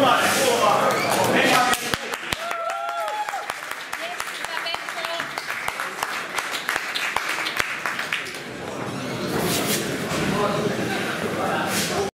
One.